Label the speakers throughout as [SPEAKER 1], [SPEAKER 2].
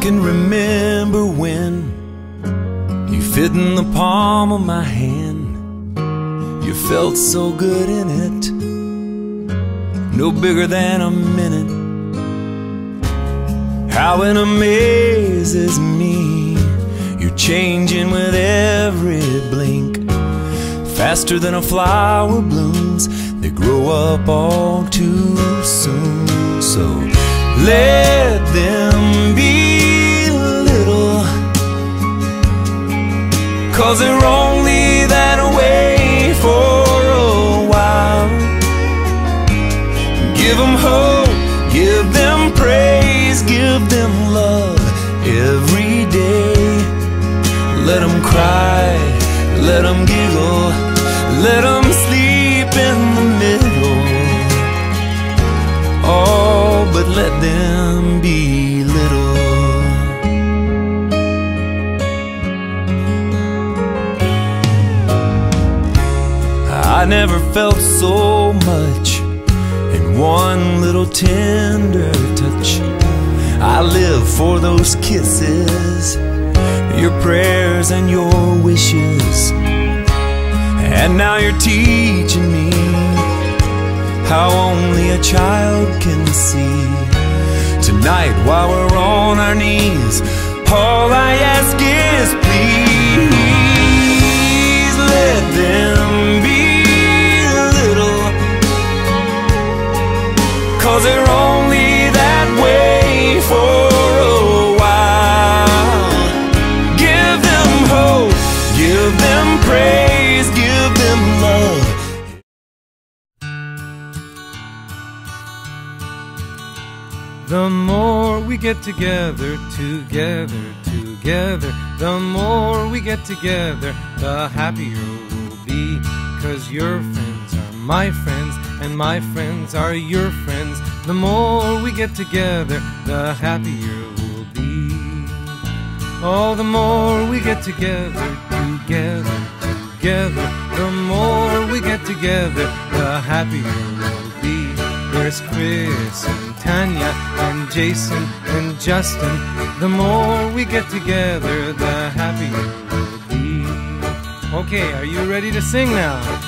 [SPEAKER 1] Can remember when you fit in the palm of my hand. You felt so good in it, no bigger than a minute. How it amazes me, you're changing with every blink. Faster than a flower blooms, they grow up all too soon. So let them be cause they're only that way for a while. Give them hope, give them praise, give them love every day. Let them cry, let them giggle, let them sleep in the middle. Oh, but let them be never felt so much in one little tender touch. I live for those kisses, your prayers and your wishes. And now you're teaching me how only a child can see. Tonight, while we're on our knees, all I ask is please let them be Cause they're only that way for a while. Give them hope, give them praise, give them love.
[SPEAKER 2] The more we get together, together, together, the more we get together, the happier we'll be. Cause your friends are my friends, and my friends are your friends. The more we get together, the happier we'll be. Oh, the more we get together, together, together, the more we get together, the happier we'll be. There's Chris and Tanya and Jason and Justin. The more we get together, the happier we'll be. Okay, are you ready to sing now?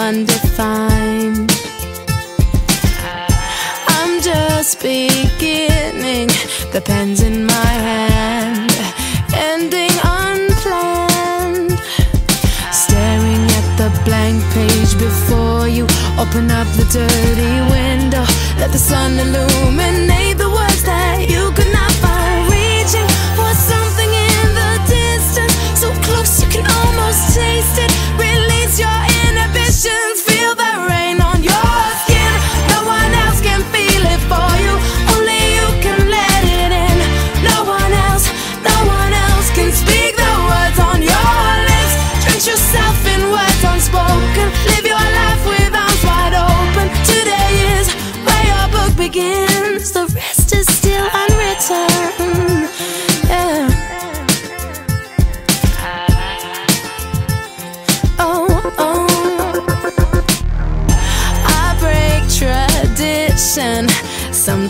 [SPEAKER 3] I'm undefined. I'm just beginning, the pen's in my hand, ending unplanned. Staring at the blank page before you, open up the dirty window, let the sun illuminate the words that you could not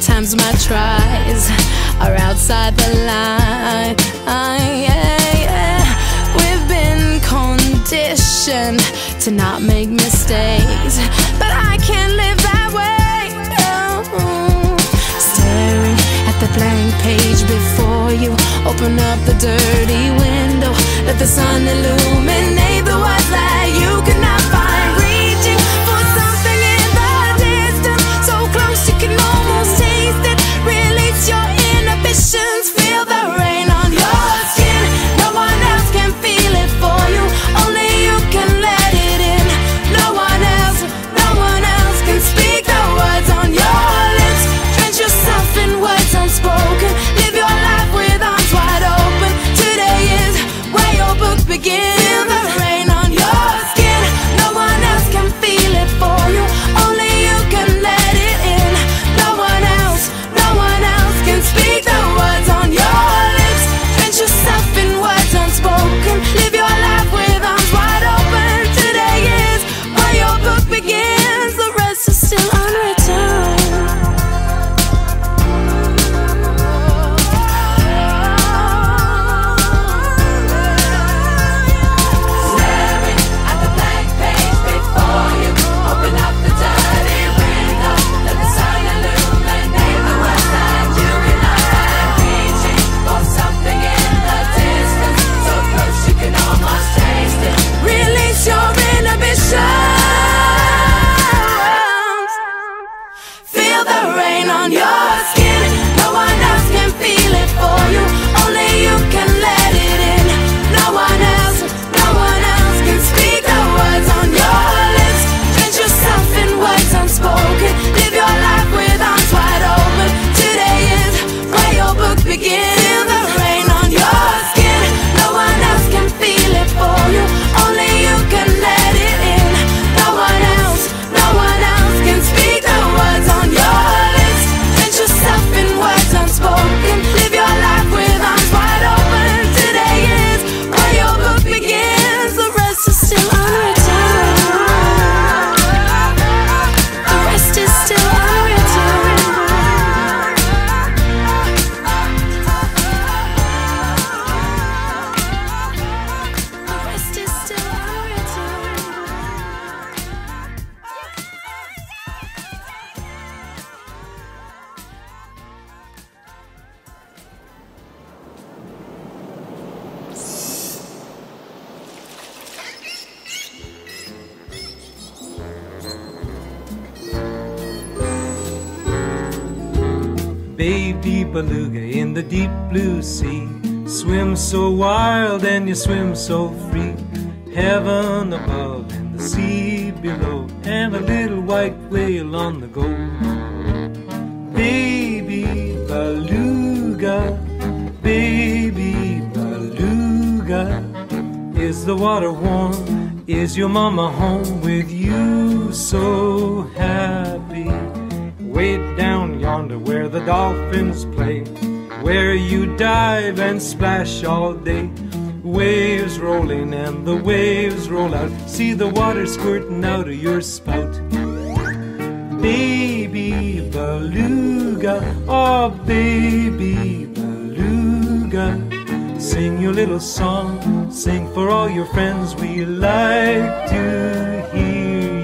[SPEAKER 3] Sometimes my tries are outside the line. Yeah, yeah. We've been conditioned to not make mistakes, but I can't live that way. No. Staring at the blank page before you, open up the dirty window, let the sun illuminate begin.
[SPEAKER 2] Baby beluga in the deep blue sea. Swim so wild and you swim so free. Heaven above and the sea below, and a little white whale on the go. Baby beluga, baby beluga, is the water warm? Is your mama home with you so happy? Down yonder where the dolphins play, where you dive and splash all day. Waves rolling and the waves roll out. See the water squirting out of your spout. Baby beluga, oh baby beluga. Sing your little song, sing for all your friends. We like to hear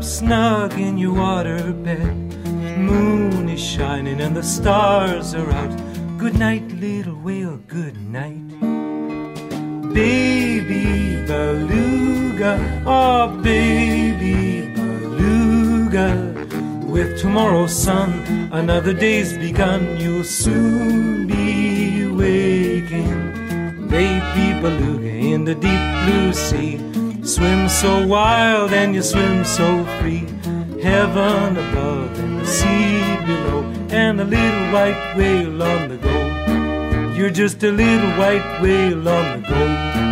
[SPEAKER 2] up snug in your water bed. Moon is shining and the stars are out. Good night, little whale, good night. Baby beluga, oh baby beluga. With tomorrow's sun, another day's begun. You'll soon be waking. Baby beluga in the deep blue sea. Swim so wild and you swim so free. Heaven above and the sea below, and a little white whale on the go. You're just a little white whale on the go.